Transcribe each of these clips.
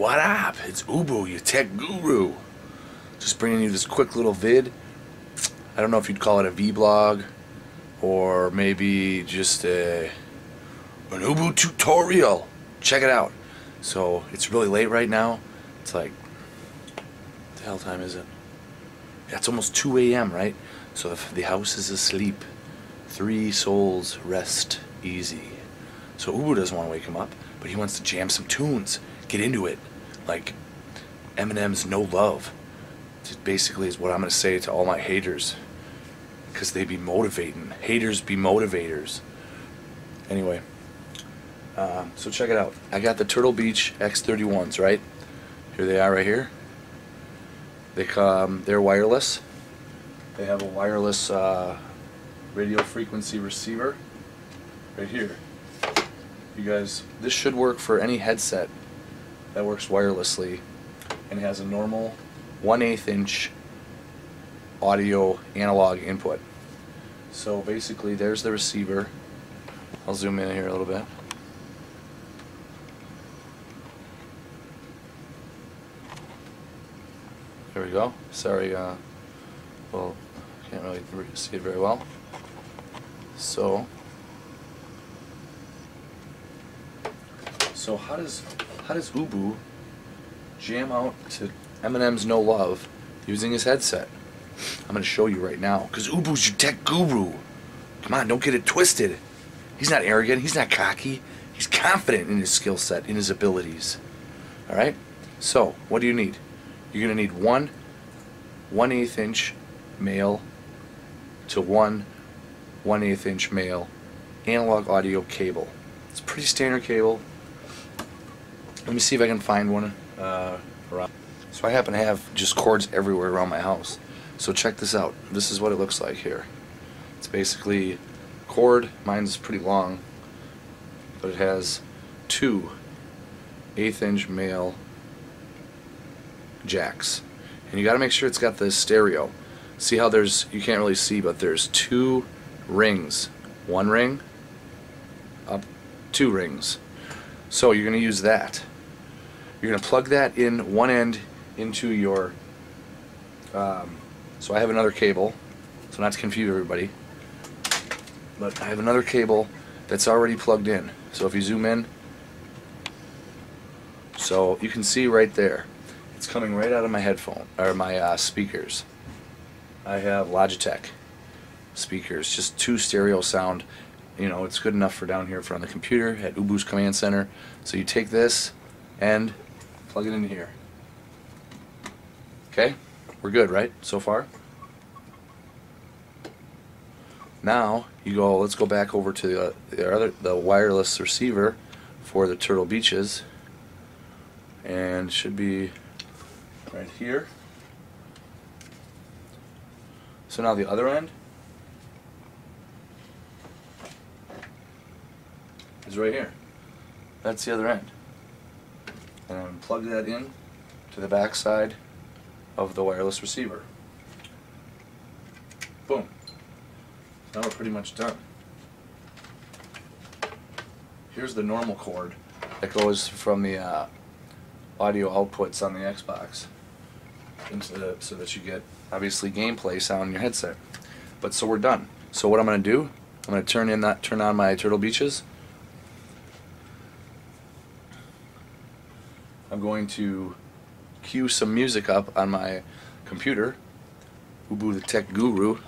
What up? It's Ubu, your tech guru. Just bringing you this quick little vid. I don't know if you'd call it a vlog or maybe just a, an Ubu tutorial. Check it out. So it's really late right now. It's like, the hell time is it? Yeah, it's almost 2 a.m., right? So the, the house is asleep. Three souls rest easy. So Ubu doesn't want to wake him up, but he wants to jam some tunes, get into it. Like Eminem's No Love. Basically is what I'm to say to all my haters. Because they be motivating. Haters be motivators. Anyway, um, so check it out. I got the Turtle Beach X31s, right? Here they are right here. They come, they're wireless. They have a wireless uh, radio frequency receiver right here. You guys, this should work for any headset that works wirelessly and has a normal 1 8 inch audio analog input. So basically there's the receiver. I'll zoom in here a little bit. There we go. Sorry, uh, well, can't really see it very well. So, so how does how does Ubu jam out to Eminem's No Love using his headset? I'm gonna show you right now, cause Ubu's your tech guru. Come on, don't get it twisted. He's not arrogant. He's not cocky. He's confident in his skill set, in his abilities. All right. So, what do you need? You're gonna need one one eighth inch male to one one eighth inch male analog audio cable. It's pretty standard cable. Let me see if I can find one uh, around. So I happen to have just cords everywhere around my house. So check this out. This is what it looks like here. It's basically cord. Mine's pretty long, but it has two eighth inch male jacks. And you got to make sure it's got the stereo. See how there's, you can't really see, but there's two rings. One ring, up two rings. So you're going to use that. You're going to plug that in one end into your, um, so I have another cable, so not to confuse everybody, but I have another cable that's already plugged in. So if you zoom in, so you can see right there, it's coming right out of my headphone, or my uh, speakers. I have Logitech speakers, just two stereo sound. You know, it's good enough for down here for on the computer at Ubu's Command Center. So you take this and plug it in here. Okay, we're good, right, so far? Now you go. Let's go back over to the, the other the wireless receiver for the Turtle Beaches, and should be right here. So now the other end is right here. That's the other end. And plug that in to the back side of the wireless receiver. Boom. Now we're pretty much done. Here's the normal cord that goes from the uh, audio outputs on the Xbox into the, so that you get obviously gameplay sound in your headset. But so we're done. So what I'm going to do, I'm going to turn in that turn on my Turtle Beaches. I'm going to cue some music up on my computer. Ubu the Tech Guru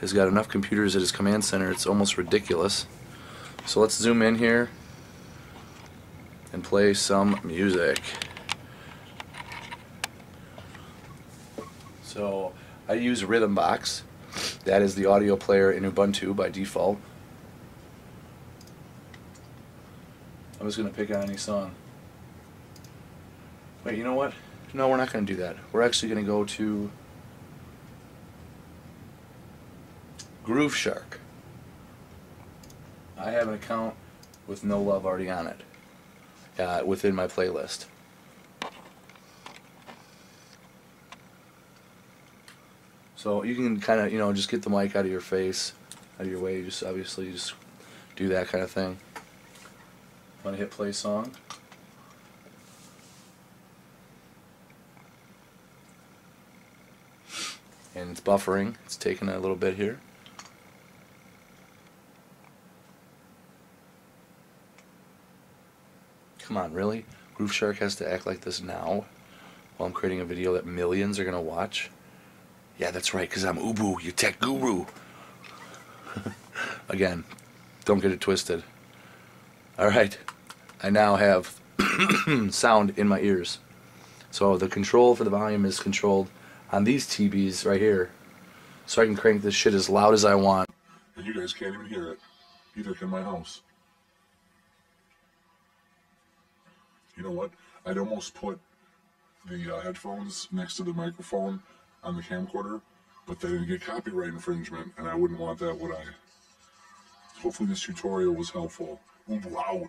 has got enough computers at his command center, it's almost ridiculous. So let's zoom in here and play some music. So I use Rhythmbox. That is the audio player in Ubuntu by default. I'm just going to pick on any song. Wait, you know what? No, we're not going to do that. We're actually going to go to Grooveshark. I have an account with No Love already on it uh, within my playlist. So you can kind of, you know, just get the mic out of your face, out of your way. Just obviously just do that kind of thing. Want to hit play song? And it's buffering. It's taking a little bit here. Come on, really? Grooveshark has to act like this now while I'm creating a video that millions are going to watch? Yeah, that's right, because I'm Ubu, your tech guru. Again, don't get it twisted. Alright, I now have sound in my ears. So the control for the volume is controlled on these TVs right here. So I can crank this shit as loud as I want. And you guys can't even hear it. Either can my house. You know what? I'd almost put the uh, headphones next to the microphone on the camcorder, but they didn't get copyright infringement, and I wouldn't want that, would I? Hopefully this tutorial was helpful. Ooh, wow.